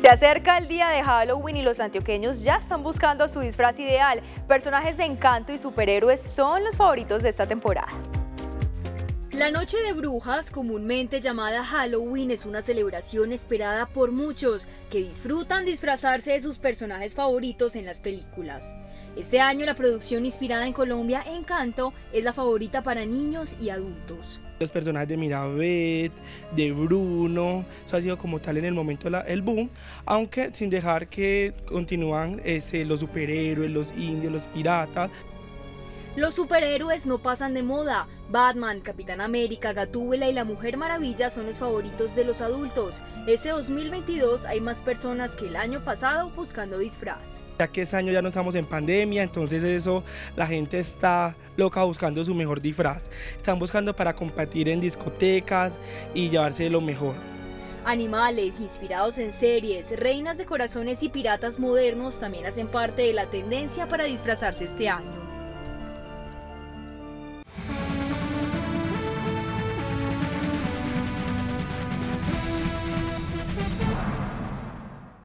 Se acerca el día de Halloween y los antioqueños ya están buscando su disfraz ideal. Personajes de encanto y superhéroes son los favoritos de esta temporada. La Noche de Brujas, comúnmente llamada Halloween, es una celebración esperada por muchos que disfrutan disfrazarse de sus personajes favoritos en las películas. Este año la producción inspirada en Colombia, Encanto, es la favorita para niños y adultos. Los personajes de Mirabet, de Bruno, eso ha sido como tal en el momento el boom, aunque sin dejar que continúan ese, los superhéroes, los indios, los piratas. Los superhéroes no pasan de moda. Batman, Capitán América, Gatúbela y la Mujer Maravilla son los favoritos de los adultos. Este 2022 hay más personas que el año pasado buscando disfraz. Ya que este año ya no estamos en pandemia, entonces eso, la gente está loca buscando su mejor disfraz. Están buscando para compartir en discotecas y llevarse lo mejor. Animales inspirados en series, reinas de corazones y piratas modernos también hacen parte de la tendencia para disfrazarse este año.